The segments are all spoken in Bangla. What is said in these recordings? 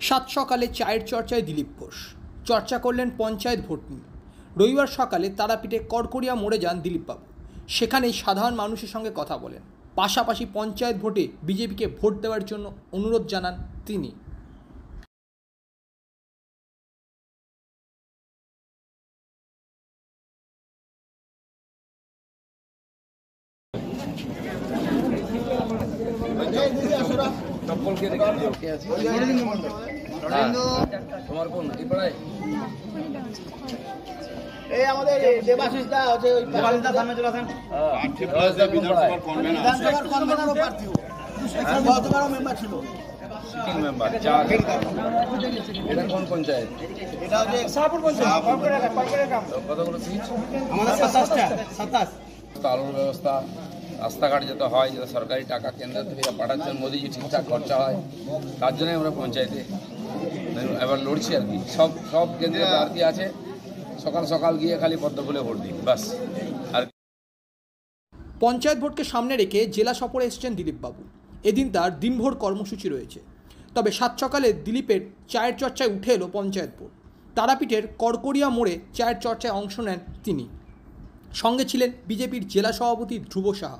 সাত সকালে চায়ের চর্চায় দিলীপ ঘোষ। চর্চা করলেন পঞ্চায়েত ভোট নিয়ে। রবিবার সকালে তারাপীঠে কড়কড়িয়া মোড়ে যান দিলীপবাবু। সেখানেই সাধারণ মানুষের সঙ্গে কথা বলেন। পাশাপাশি পঞ্চায়েত ভোটে বিজেপিকে ভোট দেওয়ার জন্য অনুরোধ জানান তিনি। তোমার কোন? এই পাড়ায়? এই আমাদের দেবাশিস দা হচ্ছে ওই দেবাশিস দা সামনে চলে আসেন। পাড়ায় বিধানসভার কনভেনার প্রার্থী। গতবারও মেম্বার ছিল। সিটিং মেম্বার চার। এটা কোন পঞ্চায়েত? এটা হচ্ছে শাহপুর পঞ্চায়েত। কতগুলো সিট আমাদের সাতাশটা সাতাশ। আলোর ব্যবস্থা। রাস্তাঘাট যেতে হয় যেটা সরকারি টাকা কেন্দ্র থেকে পাঠাচ্ছেন মোদিজি ঠিকঠাক খরচা হয়, তার জন্যই আমরা পঞ্চায়েতে এবার লড়ছি আর কি। সব সব কেন্দ্রে প্রার্থী আছে, সকাল সকাল গিয়ে খালি পদ্ম ফুলে ভোট দিই বাস আর পঞ্চায়েত ভোটকে সামনে রেখে জেলা সফরে এসেছেন দিলীপবাবু। এদিন তার দিনভর কর্মসূচি রয়েছে। তবে সাত সকালে দিলীপের চায়ের চর্চায় উঠে এলো পঞ্চায়েত ভোট। তারাপীঠের কড়কড়িয়া মোড়ে চায়ের চর্চায় অংশ নেন তিনি। সঙ্গে ছিলেন বিজেপির জেলা সভাপতি ধ্রুব সাহা।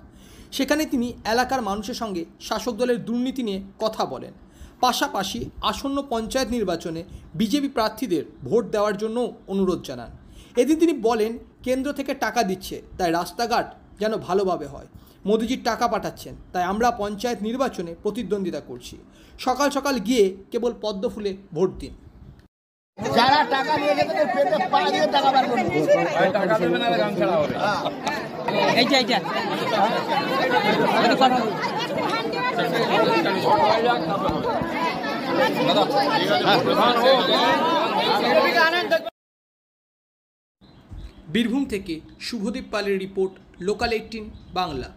সেখানে তিনি এলাকার মানুষের সঙ্গে শাসক দলের দুর্নীতি নিয়ে কথা বলেন। পাশাপাশি আসন্ন পঞ্চায়েত নির্বাচনে বিজেপি প্রার্থীদের ভোট দেওয়ার জন্য অনুরোধ জানান। এদিন তিনি বলেন, কেন্দ্র থেকে টাকা দিচ্ছে, তাই রাস্তাঘাট যেন ভালোভাবে হয়। মোদিজির টাকা পাঠাচ্ছেন, তাই আমরা পঞ্চায়েত নির্বাচনে প্রতিদ্বন্দ্বিতা করছি। সকাল সকাল গিয়ে কেবল পদ্ম ফুলে ভোট দিন। যারা টাকা নিয়েছে তাদের পেটে পা দিয়ে টাকা বার করবে টাকা দেবে না গান ছাড়া হবে। এইটা এইটা বীরভূম থেকে শুভদীপ পালের রিপোর্ট লোকাল এইটিন বাংলা।